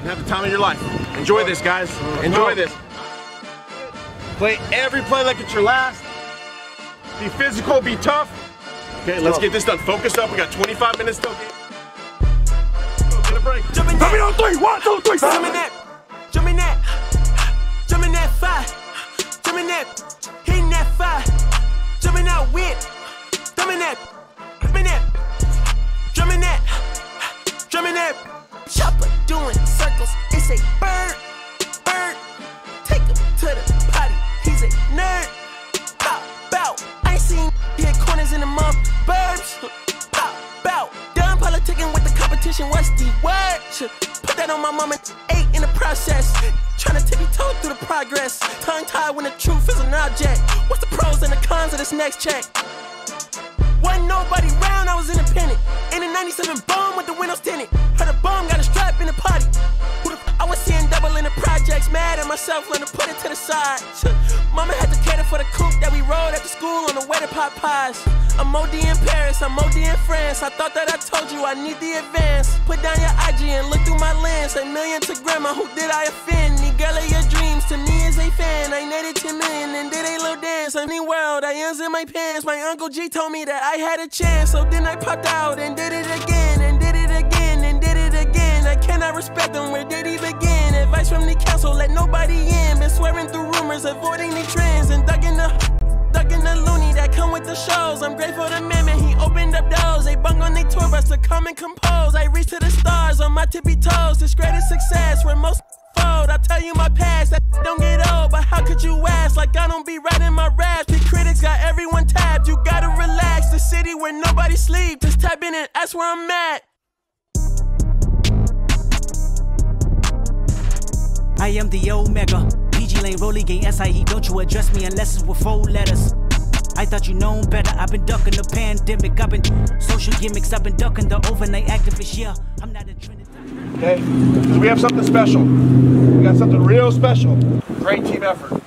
and have the time of your life. Enjoy this, guys. Enjoy this. Play every play like it's your last. Be physical, be tough. Okay, let's get this done. Focus up. We got 25 minutes till game. Go, Get a break. Jumping Let me on three. One, two, three. Jumping that. Jumping that. Jumping that fire. Jumping that. That doing circles. It's a bird. Bird. Take him to the potty. He's a nerd. Pop bow. I ain't seen hit corners in the month. Burbs. Bow, bow. Done politicking with the competition. What's the word? Put that on my mama. Eight in the process. Trying to tippy toe through the progress. Tongue tied when the truth is an object. What's the pros and the cons of this next check? Wasn't nobody round, I was independent. In a 97 bomb mad at myself, learned to put it to the side. Mama had to cater for the coupe that we rode at the school on the way to pot pies. I'm OD in Paris, I'm OD in France. I thought that I told you I need the advance. Put down your IG and look through my lens. A million to grandma, who did I offend? The girl of your dreams to me is a fan. I netted 10 million and did a little dance. I'm world, I ends in my pants. My uncle G told me that I had a chance. So then I popped out and did it again, nobody in. Been swearing through rumors, avoiding the trends, and dug in the Stuck in the loony that come with the shows. I'm grateful to man, he opened up doors. They bung on their tour bus to come and compose. I reach to the stars on my tippy toes. This greatest success where most fold. I tell you my past, that don't get old. But how could you ask? Like I don't be writing my raps. The critics got everyone tabbed. You gotta relax. The city where nobody sleep. Just type in and ask where I'm at. I am the Omega. PG Lane, Rolly Gang, SIE. Don't you address me unless it's with four letters. I thought you known better. I've been ducking the pandemic. I've been social gimmicks. I've been ducking the overnight activists. Yeah, I'm not a Trinity. Okay? Because we have something special. We got something real special. Great team effort.